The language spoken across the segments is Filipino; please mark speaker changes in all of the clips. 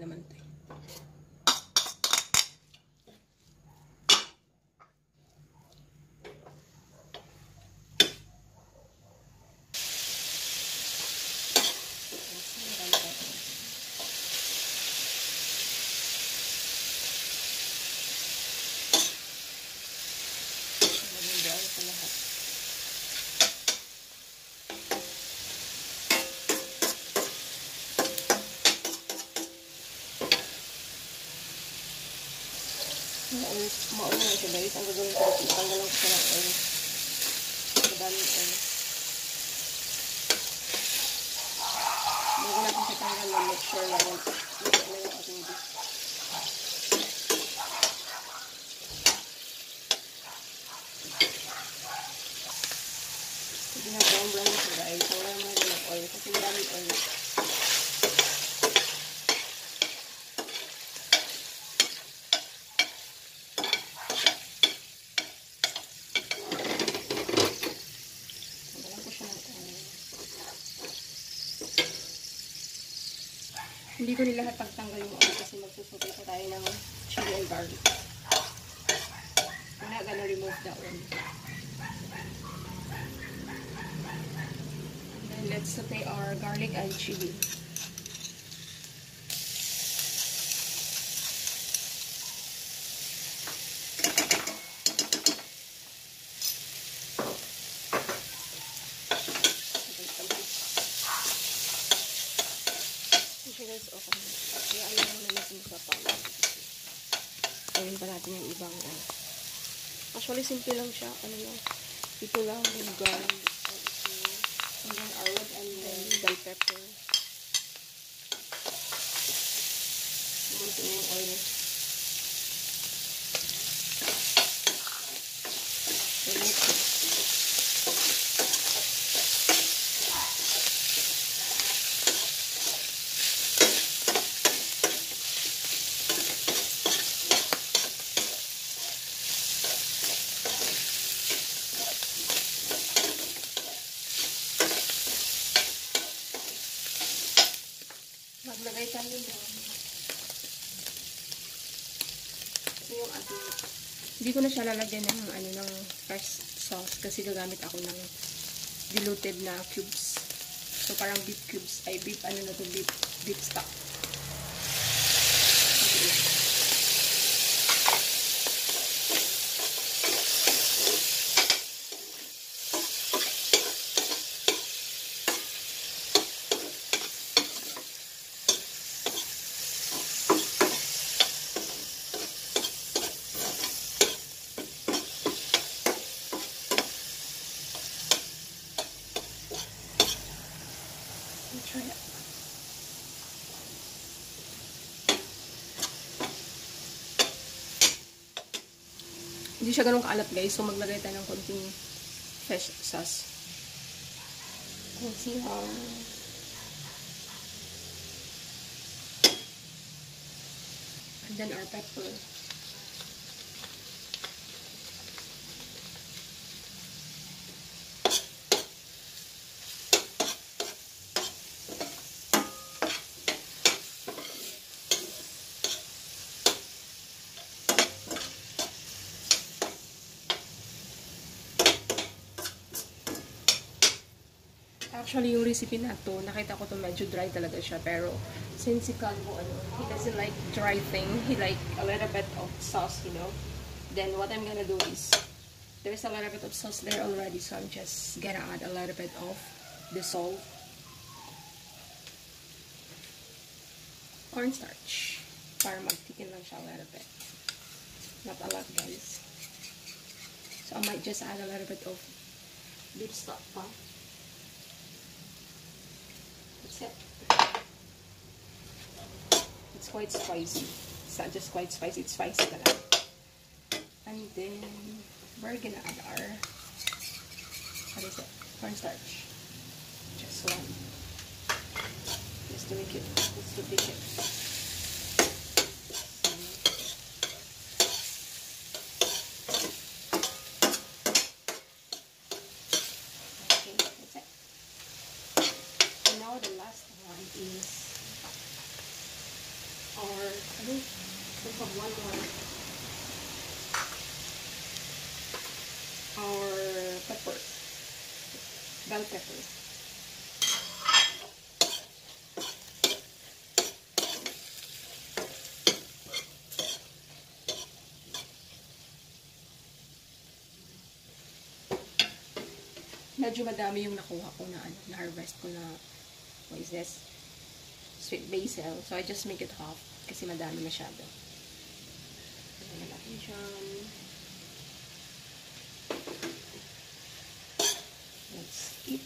Speaker 1: naman to. Maul na siya guys. Ang gagawin ko, tanggalan ko siya ng oil. Madaming oil. Bago natin siya tanggalan, make sure na yun. Luto na yung ating beef. Na, brown siya guys. Tanggalan mo na rin ng oil kasi madaming oil. Hindi ko nilahat pagtanggal yung oil kasi magsusutay pa tayo ng chili and garlic. We're not gonna remove that one. And then let's saute our garlic and chili. Okay, tampi. Okay guys, okay. Kaya natin sa pala. Gawin pa natin yung ibang ano. Actually, simple lang siya. Ano lang. Ito lang, garlic. And then arrow and then bell pepper. Na yung tayo ito yung ating hindi ko na siya lalagyan ng ano ng fresh sauce kasi gagamit ako ng diluted na cubes. So parang beef cubes ay beef ano na to beef beef stock. Let Hindi siya ganun kaalat guys. So maglagay tayo ng konting fresh sauce. Konting um, and then our pepper. Actually, yung recipe na to, nakita ko to medyo dry talaga siya. Pero, since si Calvo, ano, he doesn't like dry thing. He like a little bit of sauce, you know. Then, what I'm gonna do is, there's a little bit of sauce there already. So, I'm just gonna add a little bit of the salt. Cornstarch. Para magtikin lang siya a little bit. Not a lot, guys. So, I might just add a little bit of beef stock pa. It's quite spicy. It's not just quite spicy, it's spicy talaga. Uh, and then, we're gonna add our, what is it? Cornstarch. Just one. Just to make it, just to make it. is or ano? Basta one or or pepper. Bell pepper. medyo madami yung nakuha ko na ano, na harvest ko na what is this? Sweet basil. So I just make it half kasi madami masyado. Ano natin dyan. Let's eat.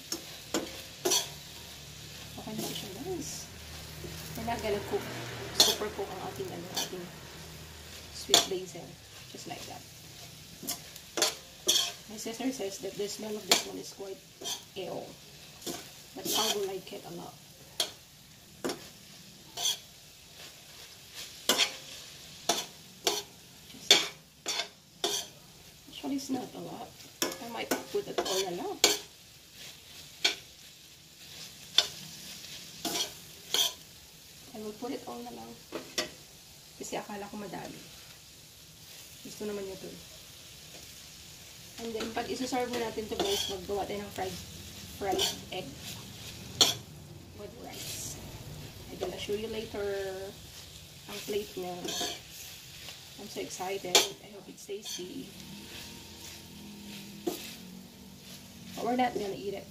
Speaker 1: Okay na siya guys. We're not gonna cook. Super cook ang ating ano, ating sweet basil. Just like that. My sister says that the smell of this one is quite ill. But I will like it a lot. Just, it's not a lot. I might put it all na lang. I will put it all na lang. Kasi akala ko madami. Gusto naman niya to. And then, pag isa-serve mo natin to guys, maggawa tayo ng fried, fried egg with rice. I'm gonna show you later ang plate niya. I'm so excited. I hope it's tasty. But we're not gonna eat it.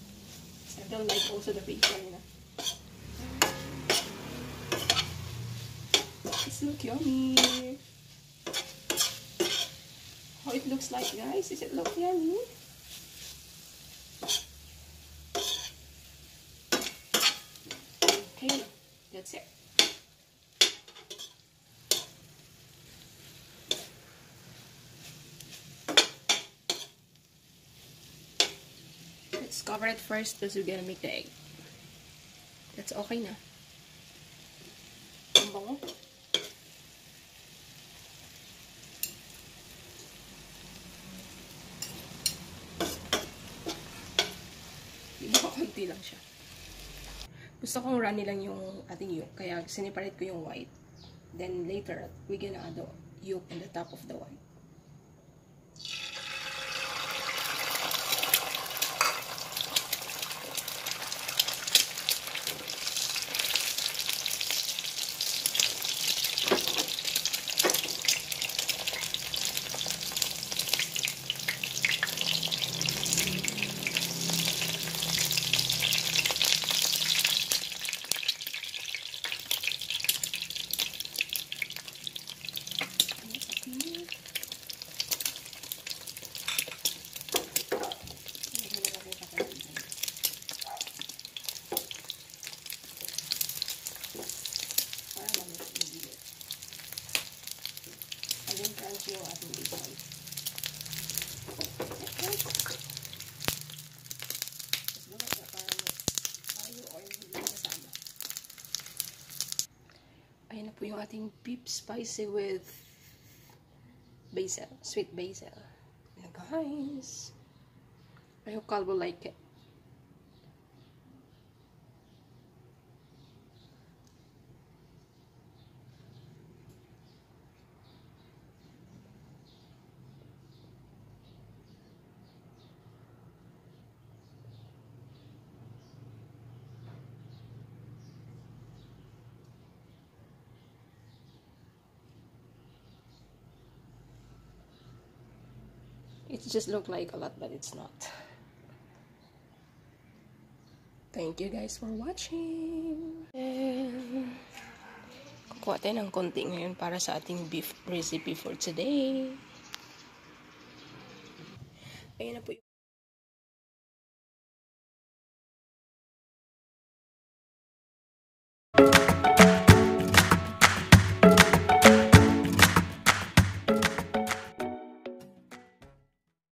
Speaker 1: I don't like also the one, you know. It's look yummy. How it looks like, guys? Does it look yummy? Let's cover it first because we're gonna make the egg. That's okay na. Ang bango. Iba konti lang siya. Gusto kong runny lang yung ating yolk. Kaya siniparate ko yung white. Then later, we gonna add the yolk on the top of the white. Para mamis magigit. And then crunchy yung ating bacon. Tapos lumat na para para yung oil hindi kasama. Ayan na po yung ating beef spicy with basil, sweet basil. Ayan guys. I hope Carl will like it. It just look like a lot, but it's not. Thank you guys for watching. And kukuha tayo ng konti ngayon para sa ating beef recipe for today. Ayan na po yung